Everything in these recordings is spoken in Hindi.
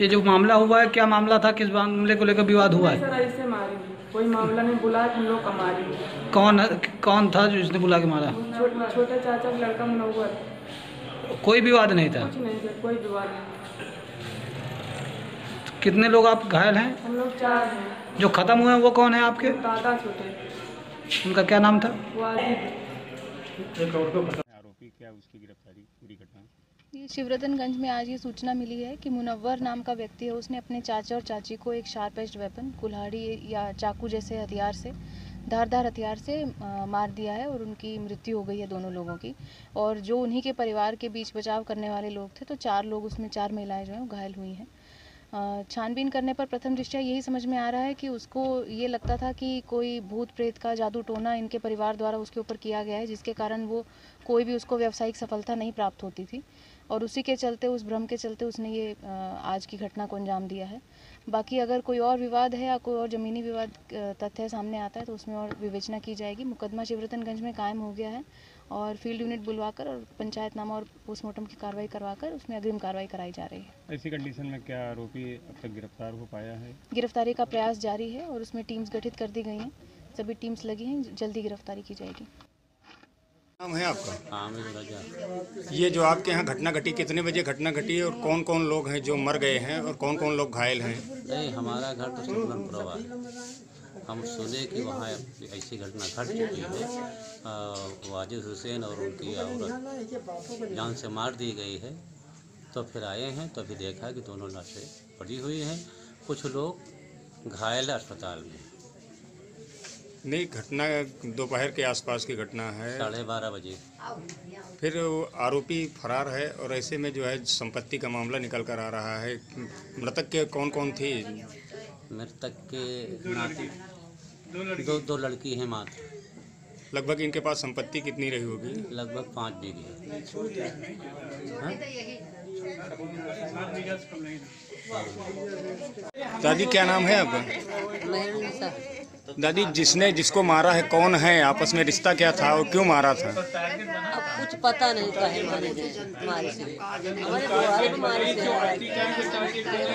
ये जो मामला हुआ है क्या मामला था? किस मामले को लेकर विवाद हुआ है? ऐसे कोई मामला नहीं बुला हम लोग का मारेंगे कौन कौन था जो इसने बुला के मारा? छोटा छोटे चाचा का लड़का मुनव्वर कोई विवाद नहीं था? कुछ नहीं सर कोई विवाद नहीं। कितने लोग आप घायल हैं? हम लोग चार हैं। जो खत्म हुए हैं वो कौन है आपके? दादा छोटे। उनका क्या नाम था? वो आदित्य आरोपी क्या उसकी गिरफ्तारी, पूरी घटना? ये शिवरतनगंज में आज ये सूचना मिली है कि मुनव्वर नाम का व्यक्ति है। उसने अपने चाचा और चाची को एक शार्प एज्ड वेपन, कुल्हाड़ी या चाकू जैसे हथियार से, धारदार हथियार से मार दिया है और उनकी मृत्यु हो गई है दोनों लोगों की। और जो उन्हीं के परिवार के बीच बचाव करने वाले लोग थे तो चार लोग उसमें, चार महिलाएँ जो हैं घायल हुई हैं। छानबीन करने पर प्रथम दृष्टया यही समझ में आ रहा है कि उसको ये लगता था कि कोई भूत प्रेत का जादू टोना इनके परिवार द्वारा उसके ऊपर किया गया है, जिसके कारण वो कोई भी उसको व्यावसायिक सफलता नहीं प्राप्त होती थी। और उसी के चलते, उस भ्रम के चलते उसने ये आज की घटना को अंजाम दिया है। बाकी अगर कोई और विवाद है या कोई और ज़मीनी विवाद तथ्य सामने आता है तो उसमें और विवेचना की जाएगी। मुकदमा शिवरतनगंज में कायम हो गया है और फ़ील्ड यूनिट बुलवाकर और पंचायतनामा और पोस्टमार्टम की कार्रवाई करवाकर उसमें अग्रिम कार्रवाई कराई जा रही है। ऐसी कंडीशन में क्या आरोपी अब तक गिरफ़्तार हो पाया है? गिरफ्तारी का प्रयास जारी है और उसमें टीम्स गठित कर दी गई हैं। सभी टीम्स लगी हैं जल्दी गिरफ्तारी की जाएगी। नाम है आपका? आमिर रजा ये जो आपके यहाँ घटना घटी कितने बजे घटना घटी है और कौन कौन लोग हैं जो मर गए हैं और कौन कौन लोग घायल हैं? नहीं हमारा घर तो सुल्तानपुरवा है। हम सुने कि वहाँ ऐसी घटना घट चुकी है। वाजिद हुसैन और उनकी औरत जान से मार दी गई है। तो फिर आए हैं तो अभी देखा कि दोनों लाशें पड़ी हुई हैं। कुछ लोग घायल है अस्पताल में नहीं घटना दोपहर के आसपास की घटना है। साढ़े बारह बजे। फिर आरोपी फरार है और ऐसे में जो है संपत्ति का मामला निकल कर आ रहा है। मृतक के कौन कौन थी? मृतक के नाती। दो दो लड़की हैं मात्र। लगभग इनके पास संपत्ति कितनी रही होगी? लगभग पाँच बीघे। हाँ? दादी क्या नाम है आपका दादी जिसने जिसको मारा है कौन है? आपस में रिश्ता क्या था और क्यों मारा था? अब कुछ पता नहीं कहे मारे से मारे से। हमारे को मारे से।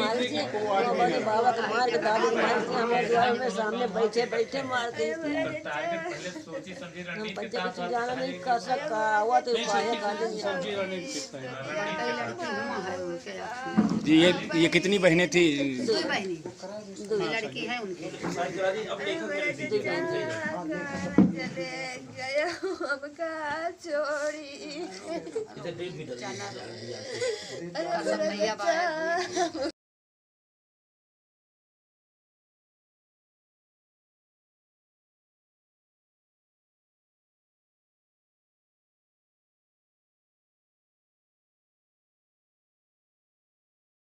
मारे से हमारे बाबा को मार के दादी को मारे से हमारे द्वार में सामने बैठे बैठे मार दी हम बच्चे कुछ जाना नहीं कर सकता हुआ तो जी ये ये कितनी बहनें थी? दो लड़की है उनकी। दो बहन छोड़ी